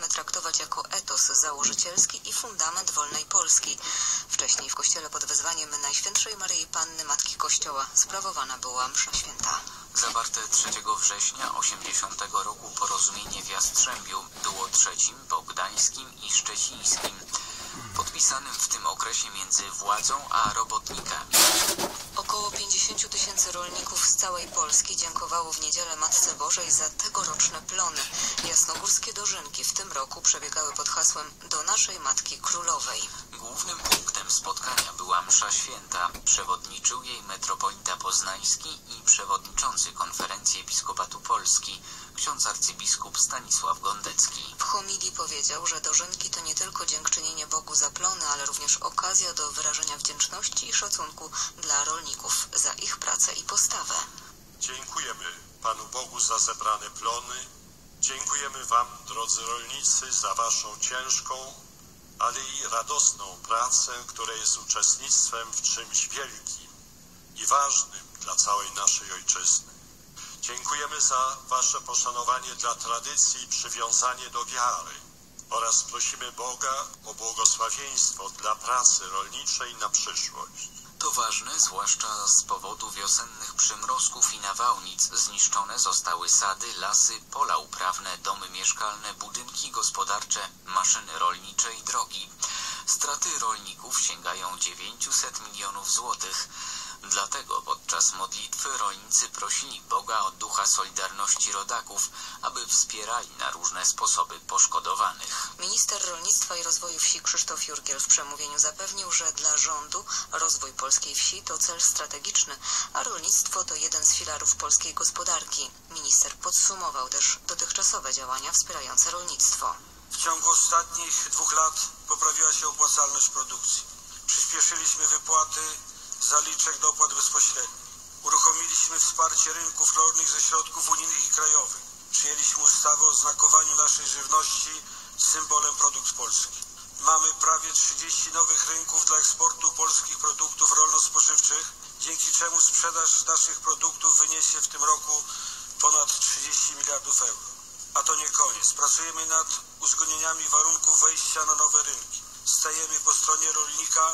powinniśmy traktować jako etos założycielski i fundament wolnej Polski. Wcześniej w kościele pod wezwaniem Najświętszej Maryi Panny Matki Kościoła sprawowana była msza święta. Zawarte 3 września 80 roku porozumienie w Jastrzębiu było trzecim po gdańskim i szczecińskim, podpisanym w tym okresie między władzą a robotnikami. Około 50 tysięcy rolników z całej Polski dziękowało w niedzielę Matce Bożej za tegoroczne plony. Jasnogórskie dożynki w tym roku przebiegały pod hasłem Do naszej Matki Królowej. Głównym punktem spotkania była msza święta. Przewodniczył jej metropolita poznański i przewodniczący konferencji Episkopatu Polski, ksiądz arcybiskup Stanisław Gondecki. W homilii powiedział, że dożynki to nie tylko dziękczynienie Bogu za plony, ale również okazja do wyrażenia wdzięczności i szacunku dla rolników za ich pracę i postawę. Dziękujemy Panu Bogu za zebrane plony. Dziękujemy Wam, drodzy rolnicy, za Waszą ciężką, ale i radosną pracę, która jest uczestnictwem w czymś wielkim i ważnym dla całej naszej ojczyzny. Dziękujemy za Wasze poszanowanie dla tradycji i przywiązanie do wiary oraz prosimy Boga o błogosławieństwo dla pracy rolniczej na przyszłość. To ważne, zwłaszcza z powodu wiosennych przymrozków i nawałnic. Zniszczone zostały sady, lasy, pola uprawne, domy mieszkalne, budynki gospodarcze, maszyny rolnicze i drogi. Straty rolników sięgają 900 milionów złotych. Dlatego podczas modlitwy rolnicy prosili Boga o ducha Solidarności Rodaków, aby wspierali na różne sposoby poszkodowanych. Minister Rolnictwa i Rozwoju Wsi Krzysztof Jurgiel w przemówieniu zapewnił, że dla rządu rozwój polskiej wsi to cel strategiczny, a rolnictwo to jeden z filarów polskiej gospodarki. Minister podsumował też dotychczasowe działania wspierające rolnictwo. W ciągu ostatnich dwóch lat poprawiła się opłacalność produkcji. Przyspieszyliśmy wypłaty zaliczek do opłat bezpośrednich. Uruchomiliśmy wsparcie rynków rolnych ze środków unijnych i krajowych. Przyjęliśmy ustawę o znakowaniu naszej żywności symbolem produkt polski. Mamy prawie 30 nowych rynków dla eksportu polskich produktów rolno-spożywczych, dzięki czemu sprzedaż naszych produktów wyniesie w tym roku ponad 30 miliardów euro. A to nie koniec. Pracujemy nad uzgodnieniami warunków wejścia na nowe rynki. Stajemy po stronie rolnika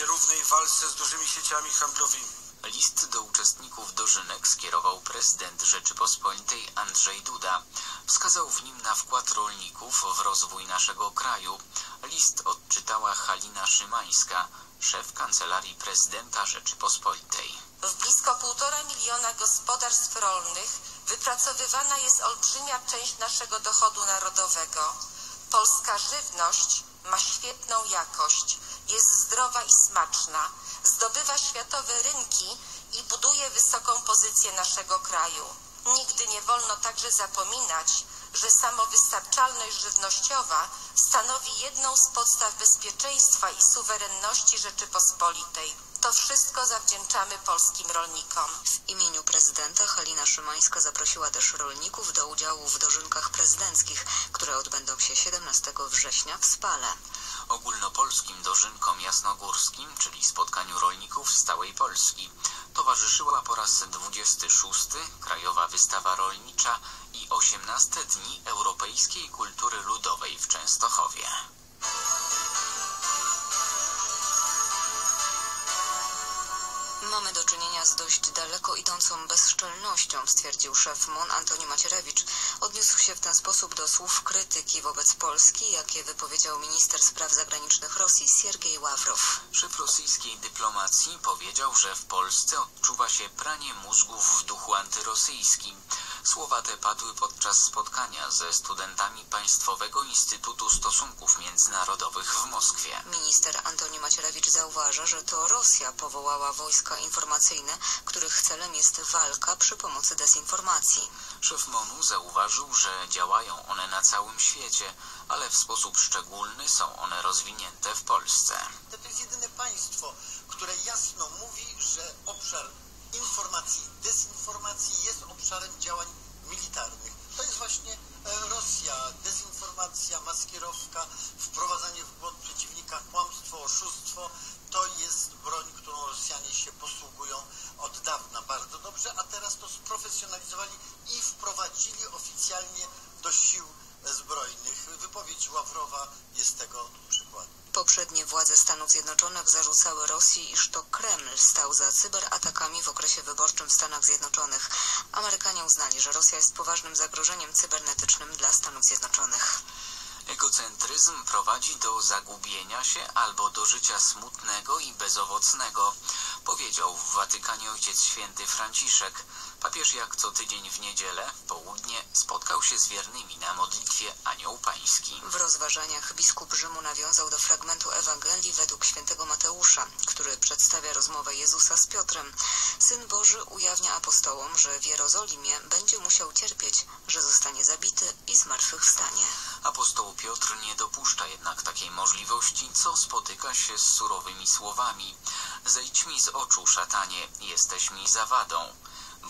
nierównej walce z dużymi sieciami handlowymi. List do uczestników dożynek skierował prezydent Rzeczypospolitej Andrzej Duda. Wskazał w nim na wkład rolników w rozwój naszego kraju. List odczytała Halina Szymańska, szef Kancelarii Prezydenta Rzeczypospolitej. W blisko półtora miliona gospodarstw rolnych wypracowywana jest olbrzymia część naszego dochodu narodowego. Polska żywność ma świetną jakość, jest zdrowa i smaczna, zdobywa światowe rynki i buduje wysoką pozycję naszego kraju. Nigdy nie wolno także zapominać, że samowystarczalność żywnościowa stanowi jedną z podstaw bezpieczeństwa i suwerenności Rzeczypospolitej. To wszystko zawdzięczamy polskim rolnikom. W imieniu prezydenta Halina Szymańska zaprosiła też rolników do udziału w dożynkach prezydenckich, które odbędą się 17 września w Spale. Ogólnopolskim dożynkom jasnogórskim, czyli spotkaniu rolników z całej Polski, towarzyszyła po raz 26 Krajowa Wystawa Rolnicza i 18 Dni Europejskiej Kultury Ludowej w Częstochowie. Mamy do czynienia z dość daleko idącą bezczelnością, stwierdził szef MON Antoni Macierewicz. Odniósł się w ten sposób do słów krytyki wobec Polski, jakie wypowiedział minister spraw zagranicznych Rosji Siergiej Ławrow. Szef rosyjskiej dyplomacji powiedział, że w Polsce odczuwa się pranie mózgów w duchu antyrosyjskim. Słowa te padły podczas spotkania ze studentami Państwowego Instytutu Stosunków Międzynarodowych w Moskwie. Minister Antoni Macierewicz zauważa, że to Rosja powołała wojska informacyjne, których celem jest walka przy pomocy dezinformacji. Szef MONU zauważył, że działają one na całym świecie, ale w sposób szczególny są one rozwinięte w Polsce. To jest jedyne państwo, które jasno mówi, że obszar informacji, dezinformacji jest obszarem działań militarnych. To jest właśnie e, Rosja, dezinformacja, maskierowska, wprowadzanie w błąd przeciwnika, kłamstwo, oszustwo. To jest broń, którą Rosjanie się posługują od dawna bardzo dobrze, a teraz to sprofesjonalizowali i wprowadzili oficjalnie do sił zbrojnych. wypowiedź Ławrowa. Poprzednie władze Stanów Zjednoczonych zarzucały Rosji, iż to Kreml stał za cyberatakami w okresie wyborczym w Stanach Zjednoczonych. Amerykanie uznali, że Rosja jest poważnym zagrożeniem cybernetycznym dla Stanów Zjednoczonych. Egocentryzm prowadzi do zagubienia się albo do życia smutnego i bezowocnego, powiedział w Watykanie Ojciec Święty Franciszek. Papież jak co tydzień w niedzielę, południe, spotkał się z wiernymi na modlitwie Anioł Pański. W rozważaniach biskup Rzymu nawiązał do fragmentu Ewangelii według świętego Mateusza, który przedstawia rozmowę Jezusa z Piotrem. Syn Boży ujawnia apostołom, że w Jerozolimie będzie musiał cierpieć, że zostanie zabity i zmartwychwstanie. Apostoł Piotr nie dopuszcza jednak takiej możliwości, co spotyka się z surowymi słowami. Zejdź mi z oczu, szatanie, jesteś mi zawadą,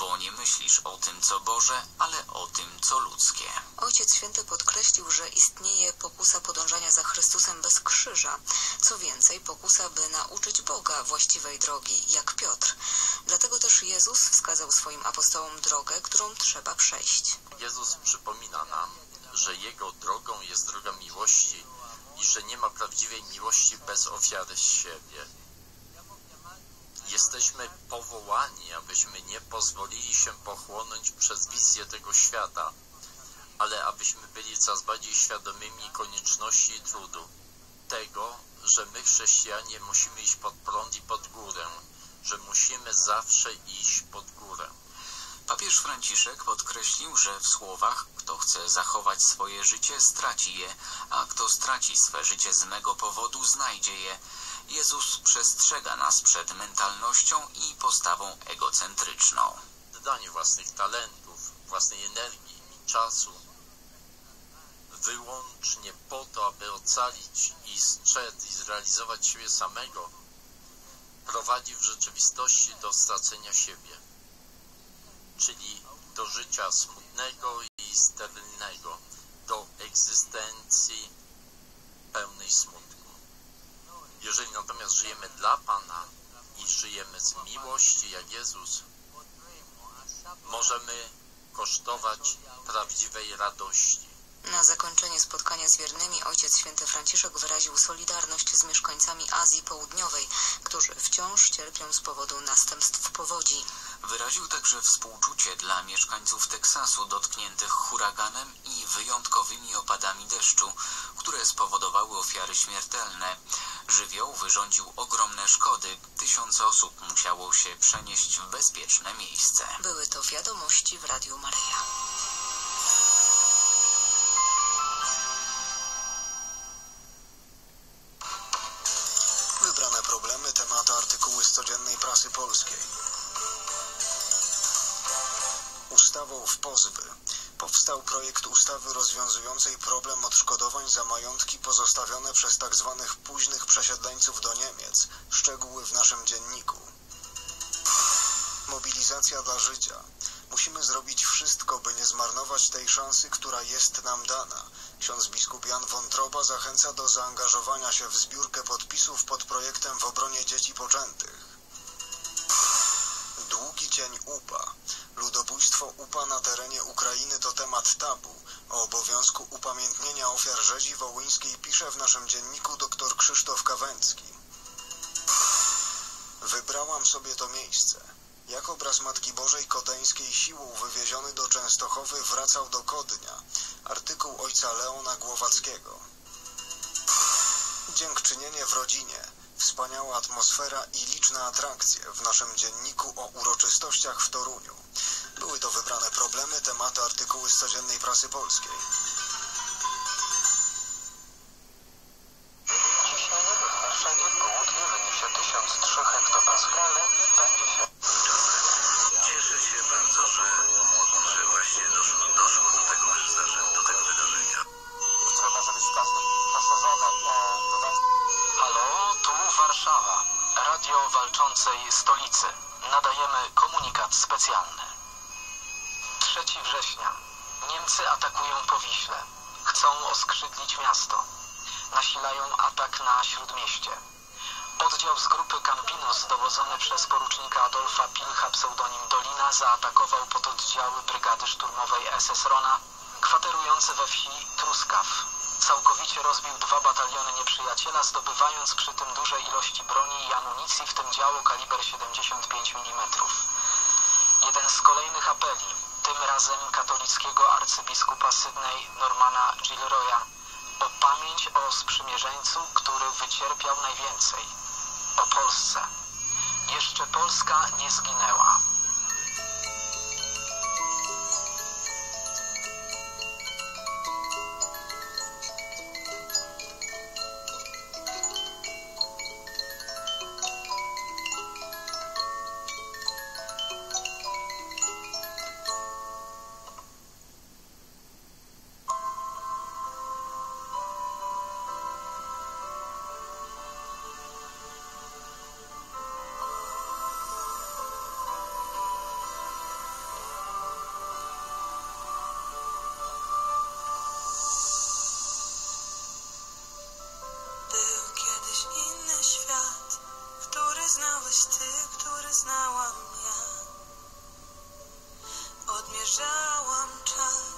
bo nie myślisz o tym, co Boże, ale o tym, co ludzkie. Ojciec Święty podkreślił, że istnieje pokusa podążania za Chrystusem bez krzyża. Co więcej, pokusa, by nauczyć Boga właściwej drogi, jak Piotr. Dlatego też Jezus wskazał swoim apostołom drogę, którą trzeba przejść. Jezus przypomina nam, że Jego drogą jest droga miłości i że nie ma prawdziwej miłości bez ofiary siebie. Jesteśmy powołani, abyśmy nie pozwolili się pochłonąć przez wizję tego świata, ale abyśmy byli coraz bardziej świadomymi konieczności i trudu. Tego, że my chrześcijanie musimy iść pod prąd i pod górę, że musimy zawsze iść pod górę. Papież Franciszek podkreślił, że w słowach kto chce zachować swoje życie, straci je, a kto straci swe życie z mego powodu, znajdzie je. Jezus przestrzega nas przed mentalnością i postawą egocentryczną. Wydanie własnych talentów, własnej energii i czasu wyłącznie po to, aby ocalić i strzec i zrealizować siebie samego, prowadzi w rzeczywistości do stracenia siebie, czyli do życia smutnego i sterylnego, do egzystencji pełnej smutku. Jeżeli natomiast żyjemy dla Pana i żyjemy z miłości jak Jezus, możemy kosztować prawdziwej radości. Na zakończenie spotkania z wiernymi ojciec święty Franciszek wyraził solidarność z mieszkańcami Azji Południowej, którzy wciąż cierpią z powodu następstw powodzi. Wyraził także współczucie dla mieszkańców Teksasu dotkniętych huraganem i wyjątkowymi opadami deszczu, które spowodowały ofiary śmiertelne. Żywioł wyrządził ogromne szkody. Tysiące osób musiało się przenieść w bezpieczne miejsce. Były to wiadomości w Radiu Maryja. Wybrane problemy, tematy, artykuły z codziennej prasy polskiej. Ustawą w pozby powstał projekt ustawy rozwiązującej problem odszkodowań za majątki pozostawione przez tzw. późnych przesiedleńców do Niemiec. Szczegóły w naszym dzienniku. Mobilizacja dla życia. Musimy zrobić wszystko, by nie zmarnować tej szansy, która jest nam dana. Ksiądz biskup Jan Wątroba zachęca do zaangażowania się w zbiórkę podpisów pod projektem w obronie dzieci poczętych. Ludobójstwo UPA na terenie Ukrainy to temat tabu. O obowiązku upamiętnienia ofiar rzezi wołyńskiej pisze w naszym dzienniku dr Krzysztof Kawęcki. Wybrałam sobie to miejsce. Jak obraz Matki Bożej Kodeńskiej siłą wywieziony do Częstochowy wracał do Kodnia. Artykuł ojca Leona Głowackiego. Dziękczynienie w rodzinie. Wspaniała atmosfera i liczne atrakcje w naszym dzienniku o uroczystościach w Toruniu. Wybrane problemy, tematy, artykuły z codziennej prasy polskiej. Ciśnienie w Warszawie południe wyniesie 1003 hektopaskale i będzie się... Cieszę się bardzo, że, że właśnie doszło, doszło do tego zdarzenia, do tego wydarzenia. które może być w każdym poszerzone o dodatki. Halo, tu Warszawa. Radio walczącej stolicy. Nadajemy komunikat specjalny. 3 września. Niemcy atakują Powiśle. Chcą oskrzydlić miasto. Nasilają atak na Śródmieście. Oddział z grupy Campinos dowodzony przez porucznika Adolfa Pilcha pseudonim Dolina zaatakował pododdziały Brygady Szturmowej SS Rona kwaterujące we wsi Truskaw. Całkowicie rozbił dwa bataliony nieprzyjaciela zdobywając przy tym duże ilości broni i amunicji w tym działu kaliber 75 mm. Jeden z kolejnych apeli tym razem katolickiego arcybiskupa Sydney Normana Gilroya, o pamięć o sprzymierzeńcu, który wycierpiał najwięcej, o Polsce. Jeszcze Polska nie zginęła. Cause now I'm tired.